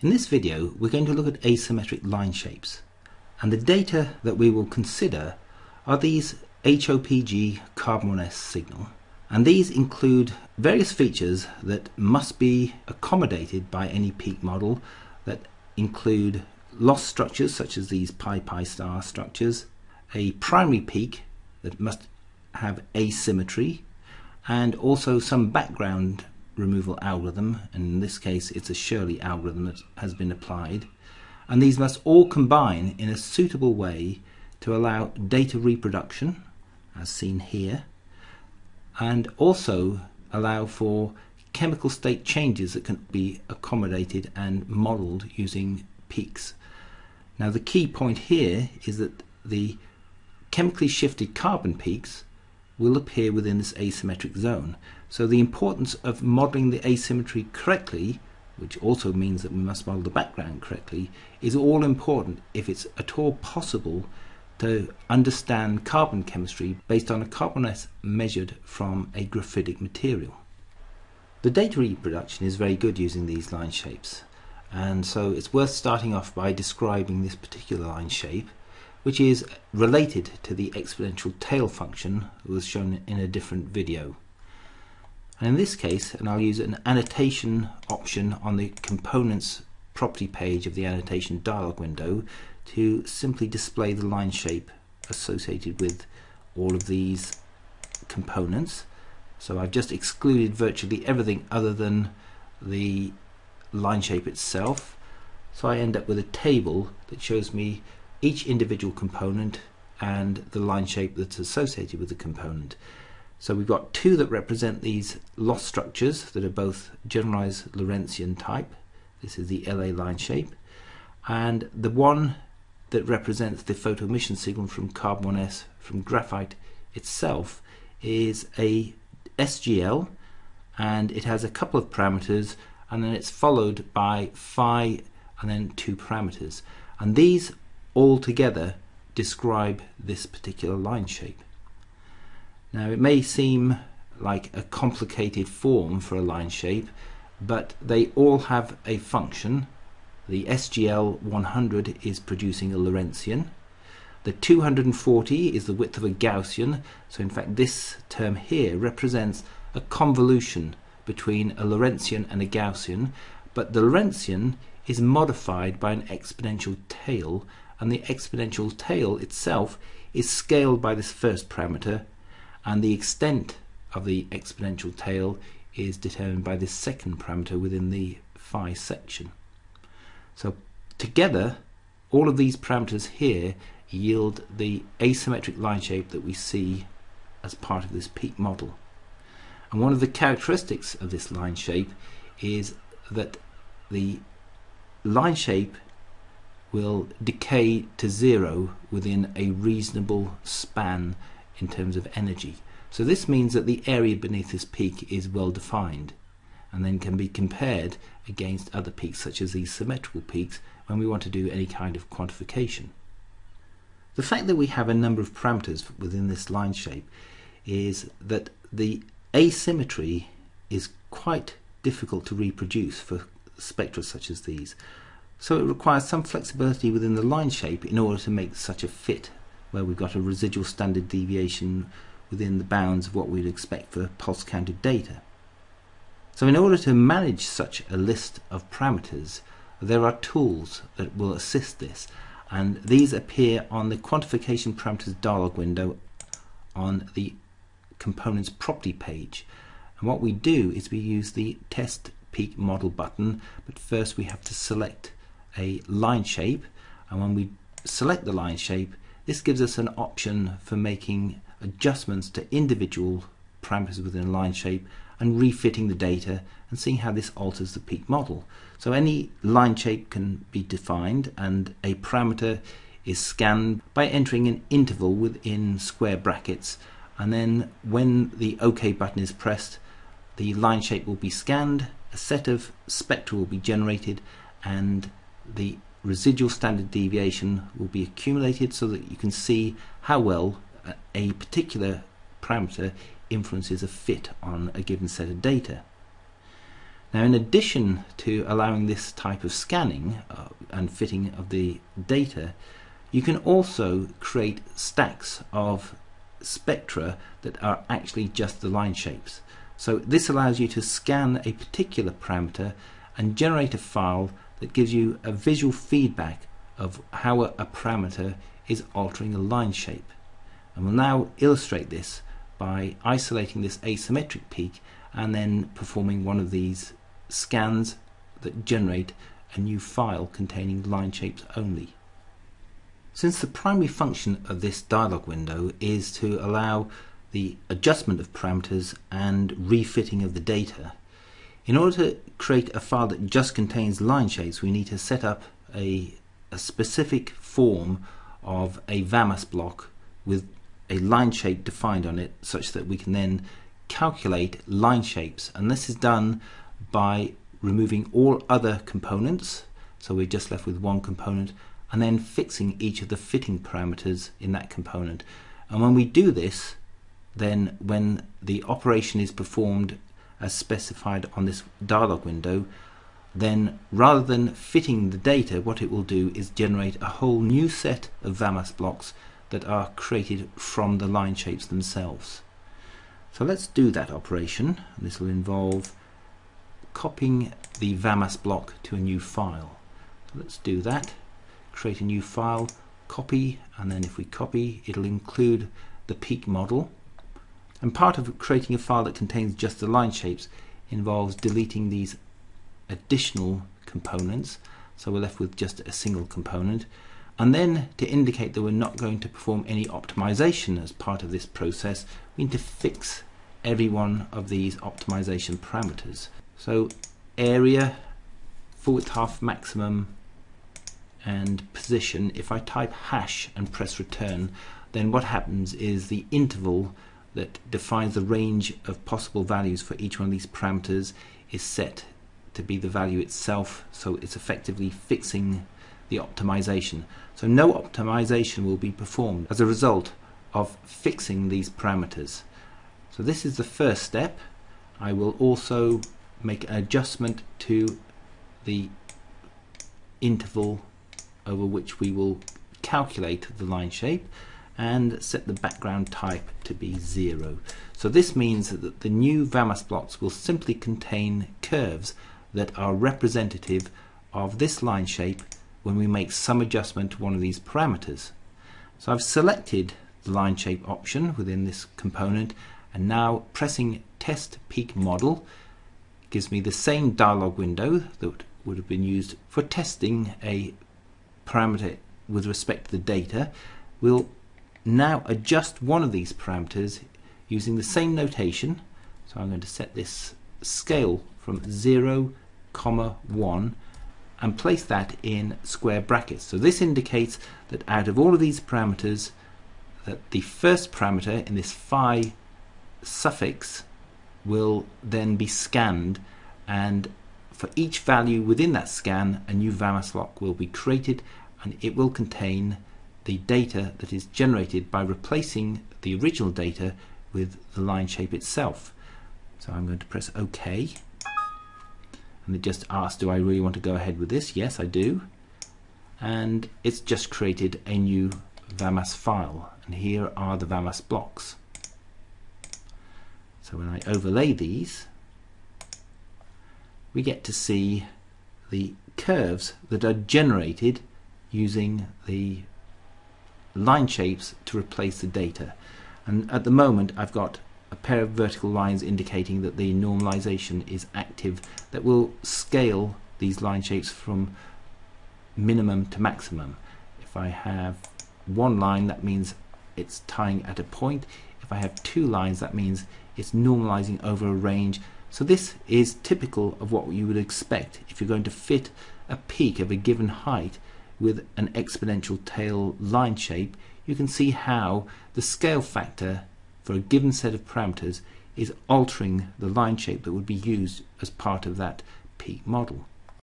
In this video we're going to look at asymmetric line shapes and the data that we will consider are these HOPG carbon 1s signal and these include various features that must be accommodated by any peak model that include loss structures such as these pi pi star structures, a primary peak that must have asymmetry and also some background removal algorithm, and in this case it's a Shirley algorithm that has been applied, and these must all combine in a suitable way to allow data reproduction, as seen here, and also allow for chemical state changes that can be accommodated and modeled using peaks. Now the key point here is that the chemically shifted carbon peaks will appear within this asymmetric zone. So the importance of modeling the asymmetry correctly, which also means that we must model the background correctly, is all important if it's at all possible to understand carbon chemistry based on a carbon S measured from a graphitic material. The data reproduction is very good using these line shapes and so it's worth starting off by describing this particular line shape which is related to the exponential tail function was shown in a different video. And in this case, and I'll use an annotation option on the components property page of the annotation dialog window to simply display the line shape associated with all of these components. So I've just excluded virtually everything other than the line shape itself. So I end up with a table that shows me each individual component and the line shape that's associated with the component. So we've got two that represent these loss structures that are both generalized Lorentzian type. This is the LA line shape. And the one that represents the photoemission signal from carbon 1s from graphite itself is a SGL and it has a couple of parameters and then it's followed by phi and then two parameters. And these all together describe this particular line shape. Now it may seem like a complicated form for a line shape, but they all have a function. The SGL 100 is producing a Lorentzian. The 240 is the width of a Gaussian, so in fact this term here represents a convolution between a Lorentzian and a Gaussian, but the Lorentzian is modified by an exponential tail and the exponential tail itself is scaled by this first parameter and the extent of the exponential tail is determined by this second parameter within the phi section. So together all of these parameters here yield the asymmetric line shape that we see as part of this peak model. And one of the characteristics of this line shape is that the line shape will decay to zero within a reasonable span in terms of energy. So this means that the area beneath this peak is well defined and then can be compared against other peaks such as these symmetrical peaks when we want to do any kind of quantification. The fact that we have a number of parameters within this line shape is that the asymmetry is quite difficult to reproduce for spectra such as these. So it requires some flexibility within the line shape in order to make such a fit where we've got a residual standard deviation within the bounds of what we'd expect for pulse counted data. So in order to manage such a list of parameters, there are tools that will assist this and these appear on the quantification parameters dialog window on the components property page. And what we do is we use the test peak model button, but first we have to select a line shape and when we select the line shape this gives us an option for making adjustments to individual parameters within a line shape and refitting the data and seeing how this alters the peak model. So any line shape can be defined and a parameter is scanned by entering an interval within square brackets and then when the OK button is pressed the line shape will be scanned, a set of spectra will be generated and the residual standard deviation will be accumulated so that you can see how well a particular parameter influences a fit on a given set of data. Now in addition to allowing this type of scanning uh, and fitting of the data, you can also create stacks of spectra that are actually just the line shapes. So this allows you to scan a particular parameter and generate a file that gives you a visual feedback of how a, parameter is altering a line shape. And we'll now illustrate this by isolating this asymmetric peak and then performing one of these scans that generate a new file containing line shapes only. Since the primary function of this dialog window is to allow the adjustment of parameters and refitting of the data, in order to create a file that just contains line shapes, we need to set up a, a specific form of a VAMAS block with a line shape defined on it such that we can then calculate line shapes. And this is done by removing all other components. So we're just left with one component and then fixing each of the fitting parameters in that component. And when we do this then when the operation is performed as specified on this dialog window then rather than fitting the data what it will do is generate a whole new set of VAMAS blocks that are created from the line shapes themselves. So let's do that operation. This will involve copying the VAMAS block to a new file. So let's do that. Create a new file, copy, and then if we copy, it'll include the peak model. And part of creating a file that contains just the line shapes involves deleting these additional components. So we're left with just a single component. And then to indicate that we're not going to perform any optimization as part of this process, we need to fix every one of these optimization parameters. So area, width half maximum, and position, if I type hash and press return, then what happens is the interval that defines the range of possible values for each one of these parameters is set to be the value itself, so it's effectively fixing the optimization. So no optimization will be performed as a result of fixing these parameters. So this is the first step. I will also make an adjustment to the interval over which we will calculate the line shape and set the background type to be zero. So this means that the new VAMAS blocks will simply contain curves that are representative of this line shape when we make some adjustment to one of these parameters. So I've selected the line shape option within this component and now pressing test peak model gives me the same dialog window that would have been used for testing a parameter with respect to the data. We'll now adjust one of these parameters using the same notation. So I'm going to set this scale from 0, comma 1 and place that in square brackets. So this indicates that out of all of these parameters, that the first parameter in this phi suffix will then be scanned and for each value within that scan a new VAMAS block will be created and it will contain the data that is generated by replacing the original data with the line shape itself. So I'm going to press OK. And it just asks do I really want to go ahead with this? Yes I do. And it's just created a new VAMAS file. And here are the VAMAS blocks. So when I overlay these we get to see the curves that are generated using the line shapes to replace the data and at the moment I've got a pair of vertical lines indicating that the normalization is active that will scale these line shapes from minimum to maximum. If I have one line that means it's tying at a point. If I have two lines that means it's normalizing over a range. So this is typical of what you would expect if you're going to fit a peak of a given height with an exponential tail line shape you can see how the scale factor for a given set of parameters is altering the line shape that would be used as part of that peak model.